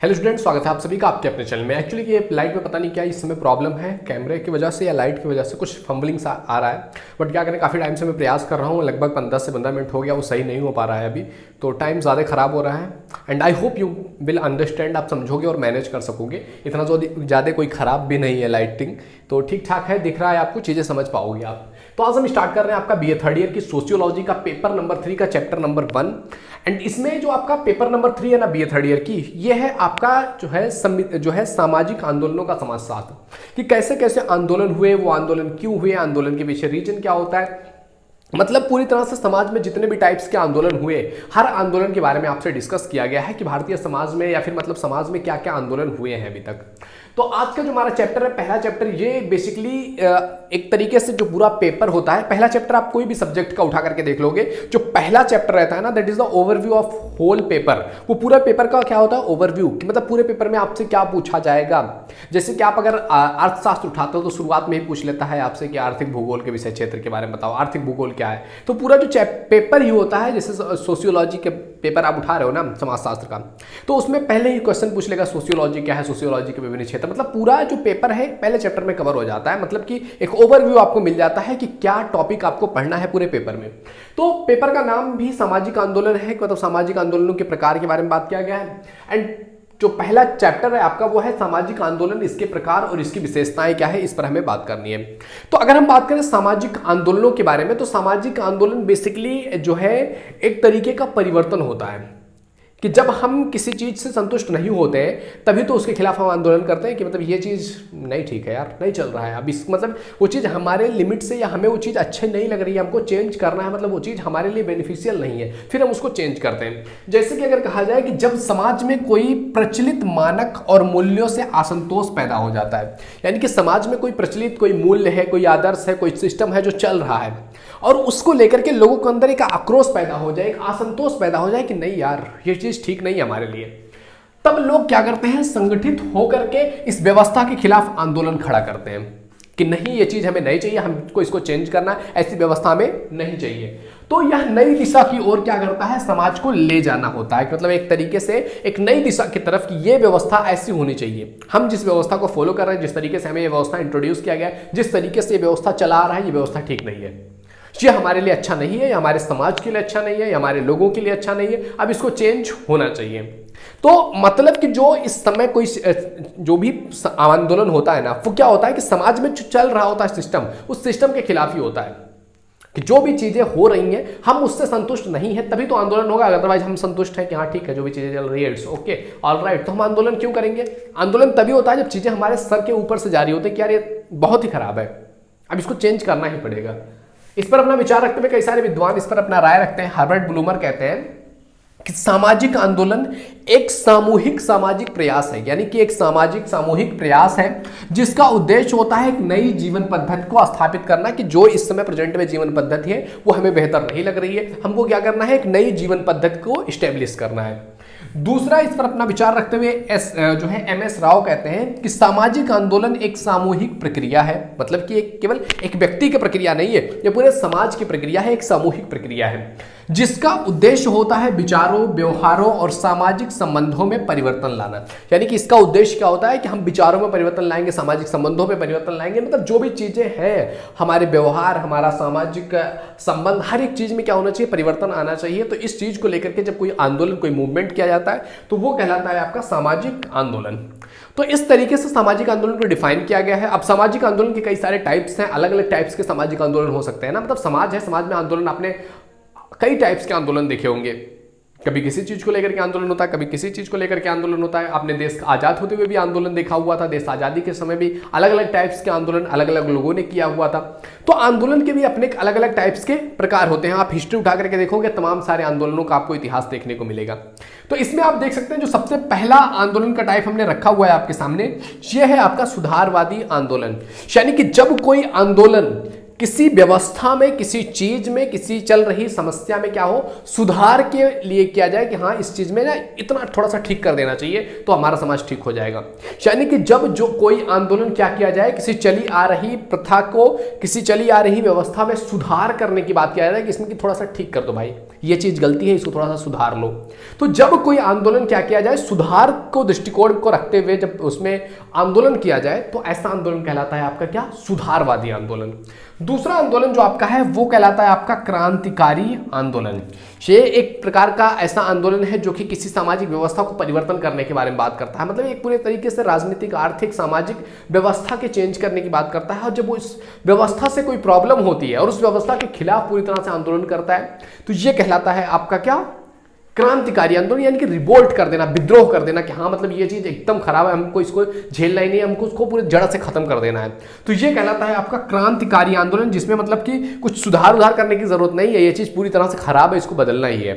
Hello student स्वागत है आप सभी का आपके अपने चैनल में। एक्चुअली ये लाइट में पता नहीं क्या इस समय प्रॉब्लम है। कैमरे की वजह से या लाइट की वजह से कुछ फंबलिंग्स आ, आ रहा है। बट क्या करें काफ़ी टाइम से मैं प्रयास कर रहा हूँ। लगभग पंद्रह से पंद्रह मिनट हो गया वो सही नहीं हो पा रहा है अभी। तो टाइम ज़्यादा ख़राब हो रहा है। And I hope you will understand आप समझोगे और मैनेज कर सकोगे। इतना ज़्यादा कोई ख़राब भी नहीं है लाइटिंग तो ठीक ठाक है दिख रहा है आपको चीज़ें समझ पाओगे आप। तो आज हम स्टार्ट कर रहे हैं आपका बी ए थर्ड ईयर की सोशियोलॉजी का पेपर नंबर थ्री का चैप्टर नंबर वन एंड इसमें जो आपका पेपर नंबर थ्री है ना बी थर्ड ईयर की, ये है आपका जो है जो है सामाजिक आंदोलनों का समाज समाजशास्त्र कि कैसे कैसे आंदोलन हुए, वो आंदोलन क्यों हुए, आंदोलन के पीछे रीजन क्या होता है? मतलब पूरी तरह से समाज में जितने भी टाइप्स के आंदोलन हुए, हर आंदोलन के बारे में आपसे डिस्कस किया गया है कि भारतीय समाज में या फिर मतलब समाज में क्या क्या आंदोलन हुए हैं अभी तक। तो आज का जो हमारा चैप्टर है, पहला चैप्टर ये बेसिकली एक तरीके से जो पूरा पेपर होता है, पहला चैप्टर आप कोई भी सब्जेक्ट का उठा करके देख लोगे, जो पहला चैप्टर रहता है ना that is the overview of whole paper वो पूरा पेपर का क्या होता है? ओवरव्यू कि मतलब पूरे पेपर में आपसे क्या पूछा जाएगा? जैसे कि आप अगर अर्थशास्त्र उठाते हो तो शुरुआत में ही पूछ लेता है आपसे कि आर्थिक भूगोल के विषय क्षेत्र के बारे में बताओ, आर्थिक भूगोल क्या है? तो पूरा जो पेपर ही होता है, जैसे सोशियोलॉजी के पेपर आप उठा रहे हो ना समाजशास्त्र का तो उसमें पहले ही क्वेश्चन पूछ लेगा सोशियोलॉजी क्या है सोशियोलॉजी के विभिन्न क्षेत्र। मतलब पूरा जो पेपर है, पहले चैप्टर में कवर हो जाता है। मतलब कि एक ओवरव्यू आपको मिल जाता है कि क्या टॉपिक आपको पढ़ना है पूरे पेपर में। तो पेपर का नाम भी सामाजिक आंदोलन है मतलब सामाजिक आंदोलनों के प्रकार के बारे में बात किया गया है। एंड जो पहला चैप्टर है आपका, वो है सामाजिक आंदोलन, इसके प्रकार और इसकी विशेषताएँ क्या है, इस पर हमें बात करनी है। तो अगर हम बात करें सामाजिक आंदोलनों के बारे में तो सामाजिक आंदोलन बेसिकली जो है, एक तरीके का परिवर्तन होता है। कि जब हम किसी चीज़ से संतुष्ट नहीं होते हैं तभी तो उसके खिलाफ हम आंदोलन करते हैं कि मतलब ये चीज़ नहीं ठीक है यार, नहीं चल रहा है। अब इस मतलब वो चीज़ हमारे लिमिट से या हमें वो चीज़ अच्छी नहीं लग रही है हमको चेंज करना है मतलब वो चीज़ हमारे लिए बेनिफिशियल नहीं है, फिर हम उसको चेंज करते हैं। जैसे कि अगर कहा जाए कि जब समाज में कोई प्रचलित मानक और मूल्यों से असंतोष पैदा हो जाता है, यानी कि समाज में कोई प्रचलित, कोई मूल्य है, कोई आदर्श है, कोई सिस्टम है जो चल रहा है, और उसको लेकर के लोगों के अंदर एक आक्रोश पैदा हो जाए, एक असंतोष पैदा हो जाए कि नहीं यार, ये चीज़ ठीक नहीं है हमारे लिए। तब लोग क्या करते हैं? संगठित होकर के इस व्यवस्था के खिलाफ आंदोलन खड़ा करते हैं कि नहीं, ये चीज़ हमें नहीं चाहिए, हमको इसको चेंज करना ऐसी व्यवस्था में नहीं चाहिए। तो यह नई दिशा की ओर क्या करता है? समाज को ले जाना होता है। मतलब एक तरीके से, एक नई दिशा की तरफ़ कि ये व्यवस्था ऐसी होनी चाहिए। हम जिस व्यवस्था को फॉलो कर रहे हैं, जिस तरीके से हमें ये व्यवस्था इंट्रोड्यूस किया गया जिस तरीके से ये व्यवस्था चला रहा है, ये व्यवस्था ठीक नहीं है। ये हमारे लिए अच्छा नहीं है, या हमारे समाज के लिए अच्छा नहीं है, या हमारे लोगों के लिए अच्छा नहीं है। अब इसको चेंज होना चाहिए। तो मतलब कि जो इस समय कोई जो भी आंदोलन होता है ना, वो क्या होता है कि समाज में जो चल रहा होता है सिस्टम उस सिस्टम के खिलाफ ही होता है। कि जो भी चीज़ें हो रही हैं, हम उससे संतुष्ट नहीं है, तभी तो आंदोलन होगा अदरवाइज़ हम संतुष्ट हैं कि हाँ ठीक है, जो भी चीज़ें चल रही है इट्स ओके ऑल राइट तो हम आंदोलन क्यों करेंगे? आंदोलन तभी होता है जब चीज़ें हमारे सर के ऊपर से जारी होती है कि यार ये बहुत ही खराब है। अब इसको चेंज करना ही पड़ेगा। इस पर अपना विचार रखते हुए कई सारे विद्वान इस पर अपना राय रखते हैं। हार्वर्ड ब्लूमर कहते हैं कि सामाजिक आंदोलन एक सामूहिक सामाजिक प्रयास है, यानी कि एक सामाजिक सामूहिक प्रयास है, जिसका उद्देश्य होता है एक नई जीवन पद्धति को स्थापित करना कि जो इस समय प्रेजेंट में जीवन पद्धति है, वो हमें बेहतर नहीं लग रही है। हमको क्या करना है? एक नई जीवन पद्धति को स्टेब्लिश करना है। दूसरा, इस पर अपना विचार रखते हुए एस जो है, एम, एस राव कहते हैं कि सामाजिक आंदोलन एक सामूहिक प्रक्रिया है। मतलब कि एक केवल एक व्यक्ति की प्रक्रिया नहीं है यह पूरे समाज की प्रक्रिया है, एक सामूहिक प्रक्रिया है। जिसका उद्देश्य होता है विचारों, व्यवहारों और सामाजिक संबंधों में परिवर्तन लाना। यानी कि इसका उद्देश्य क्या होता है कि हम विचारों में परिवर्तन लाएँगे, सामाजिक संबंधों में परिवर्तन लाएँगे। मतलब जो भी चीज़ें हैं, हमारे व्यवहार, हमारा सामाजिक संबंध, हर एक चीज़ में क्या होना चाहिए? परिवर्तन आना चाहिए। तो इस चीज़ को लेकर के जब कोई आंदोलन, कोई मूवमेंट किया जाता है तो वो कहलाता है आपका सामाजिक आंदोलन। तो इस तरीके से सामाजिक आंदोलन को डिफाइन किया गया है। अब सामाजिक आंदोलन के कई सारे टाइप्स हैं। अलग अलग टाइप्स के सामाजिक आंदोलन हो सकते हैं ना। मतलब समाज है, समाज में आंदोलन आपने कई टाइप्स के आंदोलन देखे होंगे। कभी किसी चीज़ को लेकर के आंदोलन होता है, कभी किसी चीज़ को लेकर के आंदोलन होता है। आपने देश आज़ाद होते हुए भी आंदोलन देखा हुआ था, देश आज़ादी के समय भी अलग अलग टाइप्स के आंदोलन अलग अलग लोगों ने किया हुआ था। तो आंदोलन के भी अपने अलग अलग टाइप्स के प्रकार होते हैं। आप हिस्ट्री उठा करके देखोगे, तमाम सारे आंदोलनों का आपको इतिहास देखने को मिलेगा। तो इसमें आप देख सकते हैं, जो सबसे पहला आंदोलन का टाइप हमने रखा हुआ है आपके सामने यह है आपका सुधारवादी आंदोलन। यानी कि जब कोई आंदोलन किसी व्यवस्था में, किसी चीज़ में, किसी चल रही समस्या में क्या हो, सुधार के लिए किया जाए कि हाँ इस चीज़ में ना इतना थोड़ा सा ठीक कर देना चाहिए तो हमारा समाज ठीक हो जाएगा। यानी कि जब जो कोई आंदोलन क्या किया जाए, किसी चली आ रही प्रथा को, किसी चली आ रही व्यवस्था में सुधार करने की बात किया जाए, कि इसमें कि थोड़ा सा ठीक कर दो भाई, ये चीज़ गलती है, इसको थोड़ा सा सुधार लो। तो जब कोई आंदोलन क्या किया जाए, सुधार को, दृष्टिकोण को रखते हुए जब उसमें आंदोलन किया जाए तो ऐसा आंदोलन कहलाता है आपका क्या? सुधारवादी आंदोलन। दूसरा आंदोलन जो आपका है, वो कहलाता है आपका क्रांतिकारी आंदोलन। ये एक प्रकार का ऐसा आंदोलन है जो कि किसी सामाजिक व्यवस्था को परिवर्तन करने के बारे में बात करता है। मतलब एक पूरे तरीके से राजनीतिक, आर्थिक, सामाजिक व्यवस्था के चेंज करने की बात करता है और जब उस व्यवस्था से कोई प्रॉब्लम होती है और उस व्यवस्था के खिलाफ पूरी तरह से आंदोलन करता है तो ये कहलाता है आपका क्या? क्रांतिकारी आंदोलन यानी कि रिवोल्ट कर देना, विद्रोह कर देना कि हाँ मतलब ये चीज़ एकदम खराब है, हमको इसको झेलना ही नहीं हमको उसको पूरे जड़ से खत्म कर देना है। तो ये कहलाता है आपका क्रांतिकारी आंदोलन, जिसमें मतलब कि कुछ सुधार उधार करने की ज़रूरत नहीं है, ये चीज़ पूरी तरह से खराब है, इसको बदलना ही है।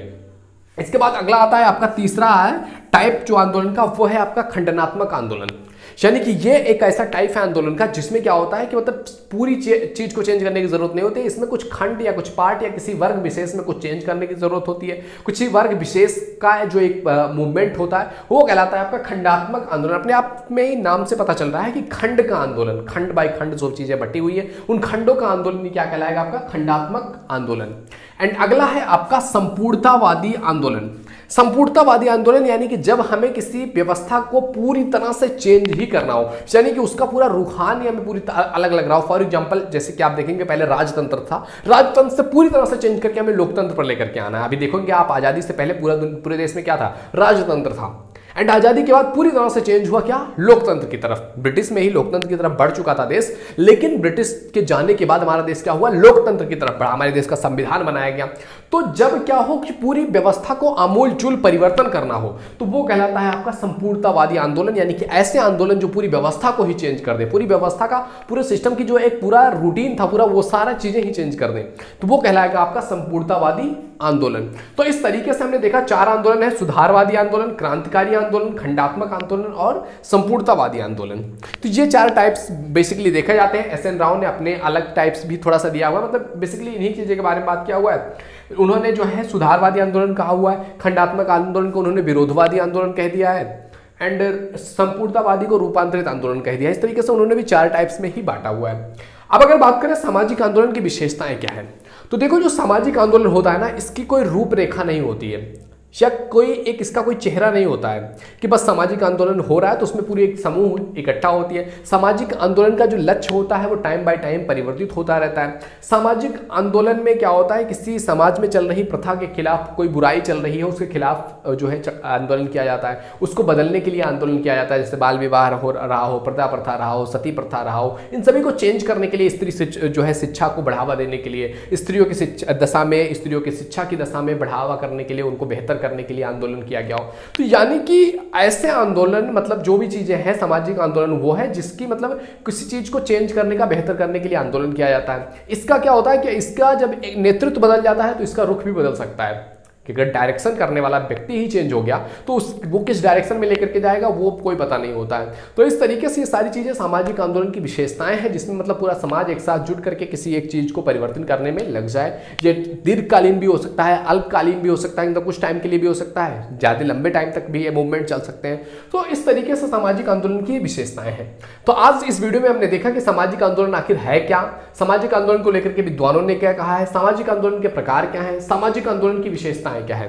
इसके बाद अगला आता है आपका तीसरा है टाइप जो आंदोलन का, वो है आपका खंडनात्मक आंदोलन। यानी कि ये एक ऐसा टाइप है आंदोलन का, जिसमें क्या होता है कि मतलब पूरी चीज़ को चेंज करने की ज़रूरत नहीं होती। इसमें कुछ खंड या कुछ पार्ट या किसी वर्ग विशेष में कुछ चेंज करने की ज़रूरत होती है। कुछ ही वर्ग विशेष का जो एक मूवमेंट होता है, वो कहलाता है आपका खंडात्मक आंदोलन। अपने आप में ही नाम से पता चल रहा है कि खंड का आंदोलन, खंड बाय खंड जो चीज़ें बटी हुई है, उन खंडों का आंदोलन क्या कहलाएगा आपका? खंडात्मक आंदोलन। एंड अगला है आपका संपूर्णतावादी आंदोलन। संपूर्णतावादी आंदोलन, यानी कि जब हमें किसी व्यवस्था को पूरी तरह से चेंज ही करना हो, यानी कि उसका पूरा रूहान ही हमें पूरी अलग लग रहा हो। फॉर एग्ज़ाम्पल जैसे कि आप देखेंगे, पहले राजतंत्र था। राजतंत्र से पूरी तरह से चेंज करके हमें लोकतंत्र पर लेकर के आना है। अभी देखोगे आप आज़ादी से पहले पूरा पूरे देश में क्या था? राजतंत्र था। एंड आज़ादी के बाद पूरी तरह से चेंज हुआ क्या? लोकतंत्र की तरफ़। ब्रिटिश में ही लोकतंत्र की तरफ़ बढ़ चुका था देश। लेकिन ब्रिटिश के जाने के बाद हमारा देश क्या हुआ? लोकतंत्र की तरफ़ बढ़ा। हमारे देश का संविधान बनाया गया। तो जब क्या हो कि पूरी व्यवस्था को आमूल चूल परिवर्तन करना हो तो वो कहलाता है आपका संपूर्णतावादी आंदोलन, यानी कि ऐसे आंदोलन जो पूरी व्यवस्था को ही चेंज कर दे। पूरी व्यवस्था का, पूरे सिस्टम की जो एक पूरा रूटीन था, पूरा वो सारा चीज़ें ही चेंज कर दें। तो वो कहलाएगा आपका संपूर्णतावादी आंदोलन। तो इस तरीके से हमने देखा, चार आंदोलन है। सुधारवादी आंदोलन, क्रांतिकारी आंदोलन, खंडात्मक आंदोलन और संपूर्णतावादी आंदोलन। तो ये चार टाइप्स बेसिकली देखे जाते हैं। एस एन राव ने अपने अलग टाइप्स भी थोड़ा सा दिया हुआ मतलब बेसिकली इन्हीं चीज़ों के बारे में बात किया हुआ है। उन्होंने जो है सुधारवादी आंदोलन कहा हुआ है। खंडात्मक आंदोलन को उन्होंने विरोधवादी आंदोलन कह दिया है। एंड संपूर्णतावादी को रूपांतरित आंदोलन कह दिया इस तरीके से उन्होंने भी चार टाइप्स में ही बांटा हुआ है। अब अगर बात करें सामाजिक आंदोलन की विशेषताएँ क्या है? तो देखो जो सामाजिक आंदोलन होता है ना, इसकी कोई रूपरेखा नहीं होती है। या कोई एक इसका कोई चेहरा नहीं होता है कि बस सामाजिक आंदोलन हो रहा है तो उसमें पूरी एक समूह इकट्ठा होती है। सामाजिक आंदोलन का जो लक्ष्य होता है, वो टाइम बाय टाइम परिवर्तित होता रहता है। सामाजिक आंदोलन में क्या होता है, किसी समाज में चल रही प्रथा के खिलाफ कोई बुराई चल रही है, उसके खिलाफ जो है आंदोलन किया जाता है। उसको बदलने के लिए आंदोलन किया जाता है, जैसे बाल विवाह हो रहा हो, प्रथा प्रथा रहा हो, सती प्रथा रहा हो, इन सभी को चेंज करने के लिए स्त्री जो है शिक्षा को बढ़ावा देने के लिए, स्त्रियों की दशा में, स्त्रियों की शिक्षा की दशा में बढ़ावा करने के लिए उनको बेहतर करने के लिए आंदोलन किया गया हो। तो यानी कि ऐसे आंदोलन मतलब जो भी चीज़ें हैं, सामाजिक आंदोलन, वो है जिसकी मतलब किसी चीज़ को चेंज करने का, बेहतर करने के लिए आंदोलन किया जाता है। इसका क्या होता है कि इसका जब नेतृत्व बदल जाता है तो इसका रुख भी बदल सकता है। कि अगर डायरेक्शन करने वाला व्यक्ति ही चेंज हो गया तो उस, वो किस डायरेक्शन में लेकर के जाएगा, वो कोई पता नहीं होता है। तो इस तरीके से ये सारी चीज़ें सामाजिक आंदोलन की विशेषताएँ हैं, जिसमें मतलब पूरा समाज एक साथ जुट करके किसी एक चीज़ को परिवर्तन करने में लग जाए। ये दीर्घकालीन भी हो सकता है, अल्पकालीन भी हो सकता है मतलब कुछ टाइम के लिए भी हो सकता है, ज़्यादा लंबे टाइम तक भी ये मूवमेंट चल सकते हैं। तो इस तरीके से सामाजिक आंदोलन की विशेषताएँ हैं। तो आज इस वीडियो में हमने देखा कि सामाजिक आंदोलन आखिर है क्या? सामाजिक आंदोलन को लेकर के विद्वानों ने क्या कहा है? सामाजिक आंदोलन के प्रकार क्या है? सामाजिक आंदोलन की विशेषताएँ क्या है।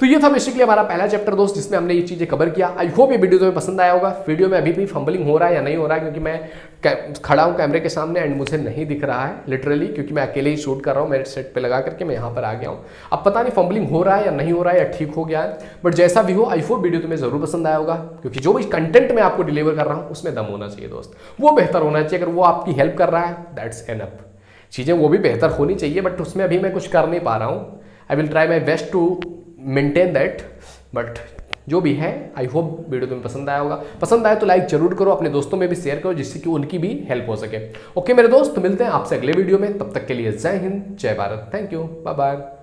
तो ये था बेसिकली हमारा पहला चैप्टर दोस्त, जिसमें हमने ये चीज़ें कवर किया। आई होप ये वीडियो तुम्हें पसंद आया होगा। वीडियो में अभी भी फंबलिंग हो रहा है या नहीं हो रहा है, क्योंकि मैं खड़ा हूँ कैमरे के सामने एंड मुझे नहीं दिख रहा है लिटरली क्योंकि मैं अकेले ही शूट कर रहा हूँ, मेरे सेट पे लगा करके मैं यहाँ पर आ गया हूँ। अब पता नहीं फंबलिंग हो रहा है या नहीं हो रहा है या ठीक हो गया है बट जैसा भी हो आई होप वीडियो तुम्हें ज़रूर पसंद आया होगा, क्योंकि जो भी कंटेंट मैं आपको डिलीवर कर रहा हूँ, उसमें दम होना चाहिए दोस्त। वो बेहतर होना चाहिए, अगर वो आपकी हेल्प कर रहा है दैट्स एनअप चीज़ें वो भी बेहतर होनी चाहिए बट उसमें अभी मैं कुछ कर नहीं पा रहा हूँ। I will try my best to maintain that but जो भी है आई होप वीडियो तुम्हें पसंद आया होगा। पसंद आए तो लाइक ज़रूर करो, अपने दोस्तों में भी शेयर करो, जिससे कि उनकी भी हेल्प हो सके। ओके मेरे दोस्त, मिलते हैं आपसे अगले वीडियो में। तब तक के लिए जय हिंद, जय Bharat. Thank you bye bye